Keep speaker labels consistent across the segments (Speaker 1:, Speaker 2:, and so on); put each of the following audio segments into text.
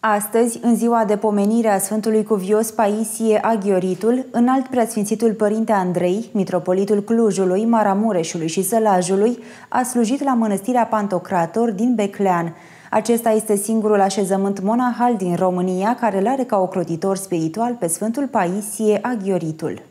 Speaker 1: Astăzi, în ziua de pomenire a Sfântului Cuvios Paisie Aghioritul, înalt preasfințitul Părinte Andrei, mitropolitul Clujului, Maramureșului și Sălajului, a slujit la mănăstirea Pantocrator din Beclean. Acesta este singurul așezământ monahal din România care îl are ca ocrotitor spiritual pe Sfântul Paisie Aghioritul.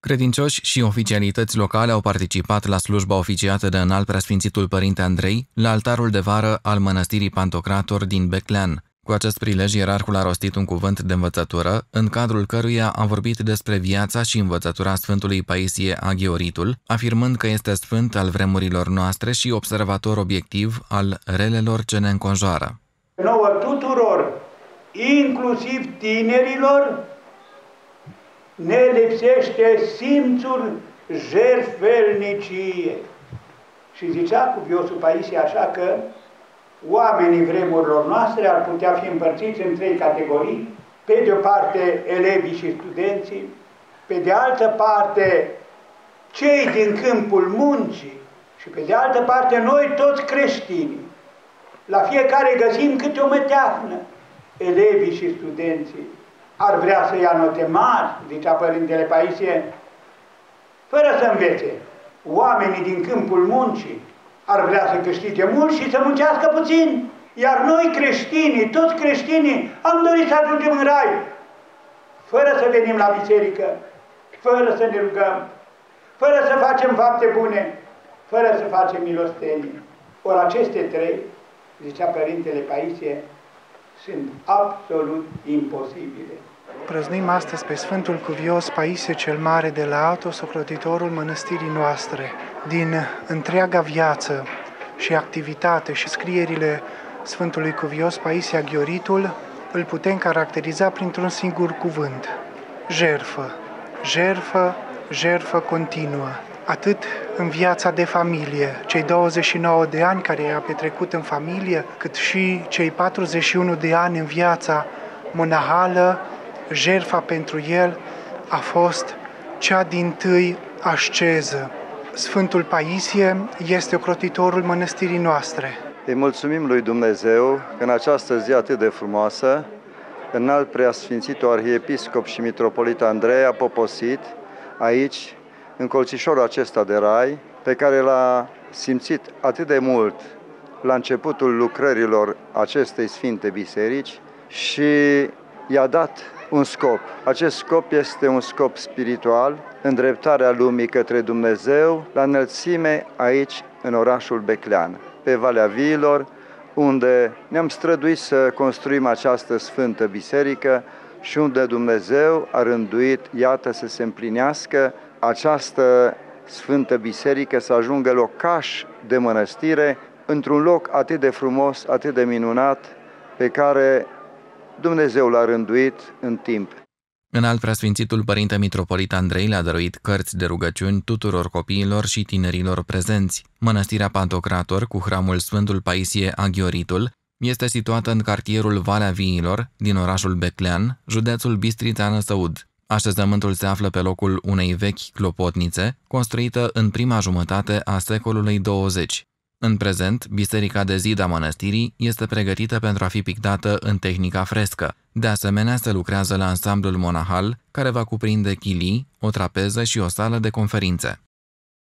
Speaker 2: Credincioși și oficialități locale au participat la slujba oficiată de înalt preasfințitul Părinte Andrei la altarul de vară al mănăstirii Pantocrator din Beclean. Cu acest prilej, ierarhul a rostit un cuvânt de învățătură, în cadrul căruia a vorbit despre viața și învățătura Sfântului Paisie Aghioritul, afirmând că este sfânt al vremurilor noastre și observator obiectiv al relelor ce ne înconjoară.
Speaker 3: Nouă tuturor, inclusiv tinerilor, ne lipsește simțul jertfelnicie. Și zicea cu Viosul Paisie așa că oamenii vremurilor noastre ar putea fi împărțiți în trei categorii. Pe de o parte elevii și studenții, pe de altă parte cei din câmpul muncii și pe de altă parte noi toți creștini. La fiecare găsim câte o măteahnă, elevii și studenții ar vrea să ia note mari, zicea Părintele Paisie, fără să învețe. Oamenii din câmpul muncii ar vrea să câștige mult și să muncească puțin. Iar noi creștinii, toți creștinii, am dorit să ajungem în rai, fără să venim la biserică, fără să ne rugăm, fără să facem fapte bune, fără să facem milostenii. Ori aceste trei, zicea Părintele Paisie, sunt absolut imposibile.
Speaker 4: Prăznuim astăzi pe Sfântul Cuvios Paisie cel Mare de la Atos, socrotitorul mănăstirii noastre. Din întreaga viață și activitate și scrierile Sfântului Cuvios Paisie Aghioritul îl putem caracteriza printr-un singur cuvânt. Jerfă. Jerfă, jerfă continuă atât în viața de familie, cei 29 de ani care i-a petrecut în familie, cât și cei 41 de ani în viața monahală, jerfa pentru el a fost cea din tâi asceză. Sfântul Paisie este ocrotitorul mănăstirii noastre.
Speaker 5: Îi mulțumim lui Dumnezeu că în această zi atât de frumoasă, înalt preasfințitul arhiepiscop și mitropolit Andrei a poposit aici, în colțișorul acesta de rai, pe care l-a simțit atât de mult la începutul lucrărilor acestei Sfinte Biserici și i-a dat un scop. Acest scop este un scop spiritual, îndreptarea lumii către Dumnezeu, la înălțime aici, în orașul Beclean, pe Valea Viilor, unde ne-am străduit să construim această sfântă biserică și unde Dumnezeu a rânduit, iată, să se împlinească această sfântă biserică, să ajungă locaș de mănăstire, într-un loc atât de frumos, atât de minunat, pe care Dumnezeu l-a rânduit în timp.
Speaker 2: În alt preasfințitul Părinte Mitropolit Andrei le-a dăruit cărți de rugăciuni tuturor copiilor și tinerilor prezenți. Mănăstirea Pantocrator, cu hramul Sfântul Paisie Aghioritul, este situată în cartierul Valea Viilor, din orașul Beclean, județul Bistrița Năsăud. Așezământul se află pe locul unei vechi clopotnițe, construită în prima jumătate a secolului 20. În prezent, biserica de zid a mănăstirii este pregătită pentru a fi pictată în tehnica frescă. De asemenea, se lucrează la ansamblul monahal, care va cuprinde chilii, o trapeză și o sală de conferințe.